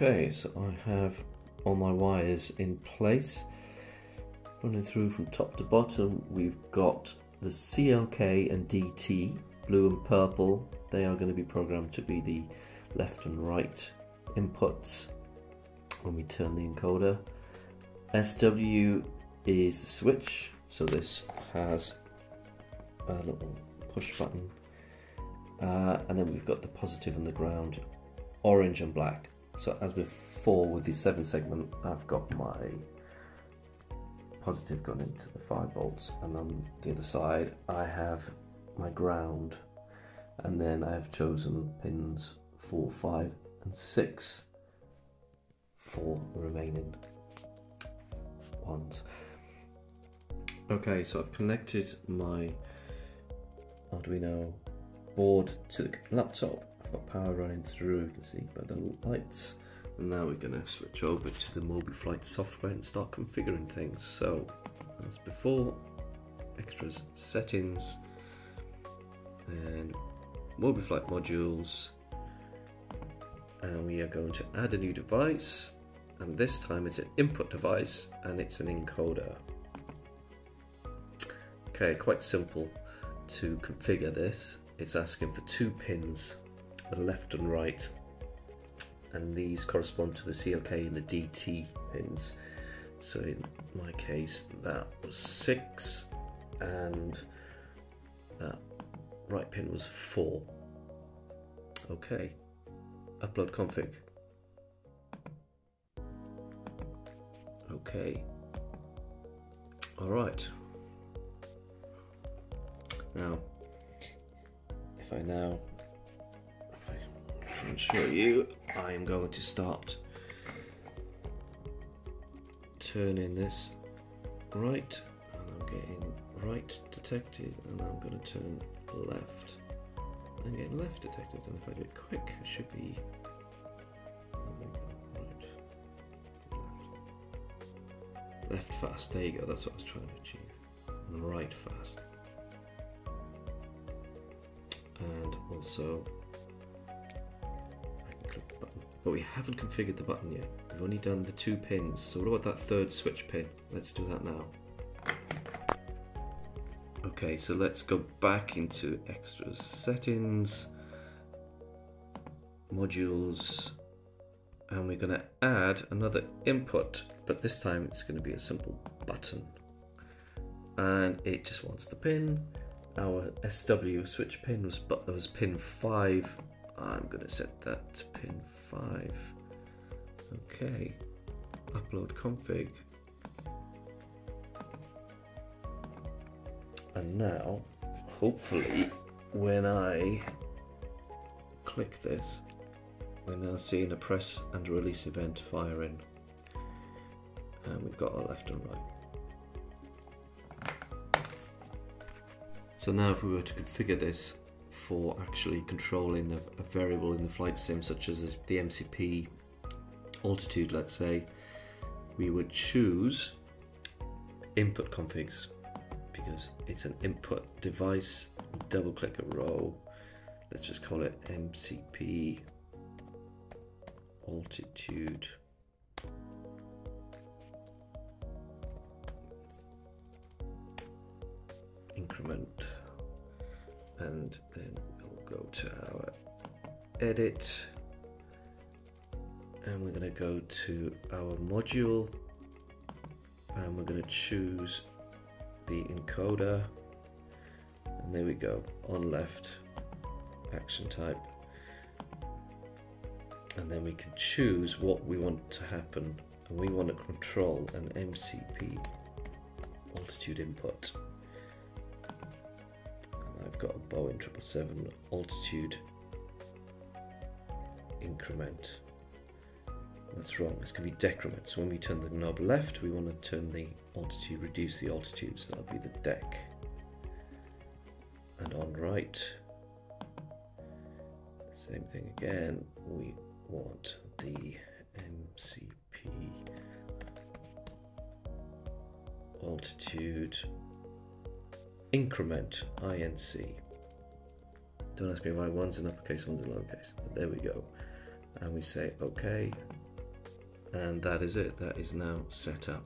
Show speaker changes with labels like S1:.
S1: Okay, so I have all my wires in place. Running through from top to bottom, we've got the CLK and DT, blue and purple. They are going to be programmed to be the left and right inputs when we turn the encoder. SW is the switch, so this has a little push button. Uh, and then we've got the positive and the ground, orange and black. So as before with the 7 segment, I've got my positive gone into the 5 volts and on the other side I have my ground and then I have chosen pins 4, 5 and 6 for the remaining ones. Okay, so I've connected my Arduino board to the laptop. I've got power running through, you can see by the lights. And now we're gonna switch over to the MobiFlight software and start configuring things. So, as before, extras, settings, and MobiFlight modules. And we are going to add a new device. And this time it's an input device and it's an encoder. Okay, quite simple to configure this. It's asking for two pins, the left and right, and these correspond to the CLK and the DT pins. So in my case, that was six, and that right pin was four. Okay, upload config. Okay, all right. Now, if I now and show you, I am going to start turning this right and I'm getting right detected and I'm going to turn left. I'm getting left detected and if I do it quick it should be right, left. left fast, there you go, that's what I was trying to achieve. And right fast. And also but we haven't configured the button yet. We've only done the two pins. So what about that third switch pin? Let's do that now. Okay, so let's go back into extras settings, modules, and we're gonna add another input, but this time it's gonna be a simple button. And it just wants the pin. Our SW switch pin was, was pin five. I'm gonna set that to pin 5. Okay, upload config. And now, hopefully, when I click this, we're now seeing a press and release event firing. And we've got our left and right. So now if we were to configure this for actually controlling a, a variable in the flight sim, such as the MCP altitude, let's say, we would choose input configs because it's an input device. Double click a row. Let's just call it MCP altitude. increment and then we'll go to our edit. And we're going to go to our module. And we're going to choose the encoder. And there we go on left action type. And then we can choose what we want to happen. And we want to control an MCP altitude input got a Boeing 777 altitude increment. That's wrong, it's going to be decrement. So when we turn the knob left, we want to turn the altitude, reduce the altitude, so that'll be the deck. And on right, same thing again, we want the MCP altitude increment INC. Don't ask me why one's in uppercase, one's in lowercase. But there we go. And we say OK. and that is it that is now set up